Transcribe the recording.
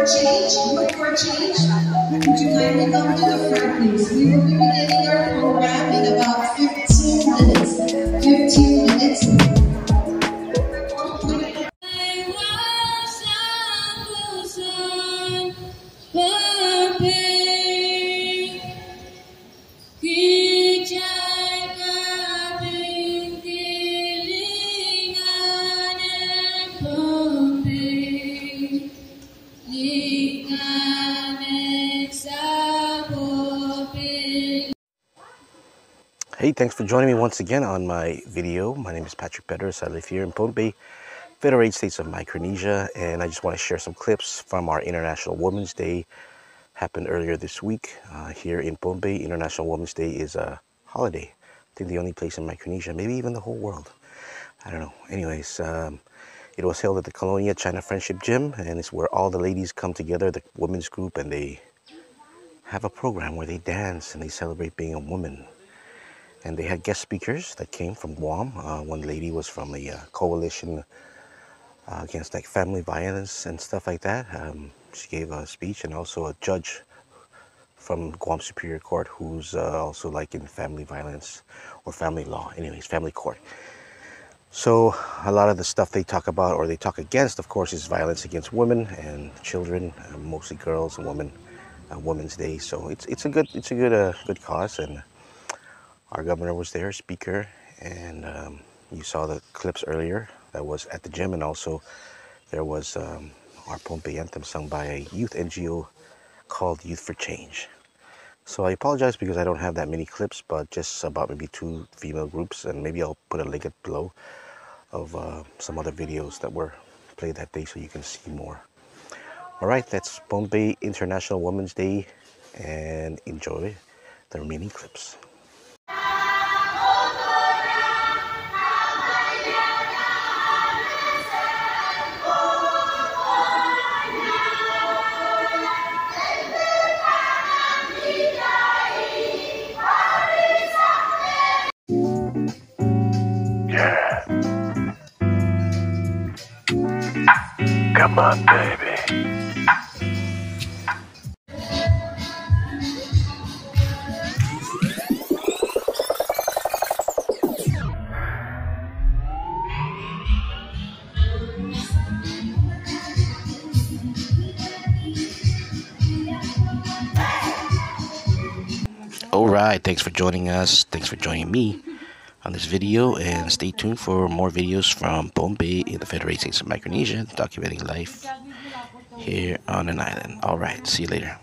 for change, youth for change, would you kindly come to the front, please? We will be beginning our program Hey, thanks for joining me once again on my video. My name is Patrick Pedrus. I live here in Pohnpei, Federated States of Micronesia, and I just want to share some clips from our International Women's Day. Happened earlier this week uh, here in Pohnpei. International Women's Day is a holiday. I think the only place in Micronesia, maybe even the whole world. I don't know. Anyways, um, it was held at the Colonia China Friendship Gym, and it's where all the ladies come together, the women's group, and they have a program where they dance and they celebrate being a woman and they had guest speakers that came from Guam. Uh, one lady was from the uh, coalition uh, against like family violence and stuff like that. Um, she gave a speech, and also a judge from Guam Superior Court who's uh, also like in family violence or family law. Anyways, family court. So a lot of the stuff they talk about or they talk against, of course, is violence against women and children, uh, mostly girls and women. Uh, Women's Day, so it's it's a good it's a good good cause and our governor was there, speaker, and um, you saw the clips earlier that was at the gym, and also there was um, our Pohnpei anthem sung by a youth NGO called Youth for Change. So I apologize because I don't have that many clips, but just about maybe two female groups, and maybe I'll put a link below of uh, some other videos that were played that day so you can see more. All right, that's Pohnpei International Women's Day, and enjoy the remaining clips. Come on, baby. All right, thanks for joining us. Thanks for joining me on this video, and stay tuned for more videos from Pohnpei in the Federated States of Micronesia, documenting life here on an island. All right, see you later.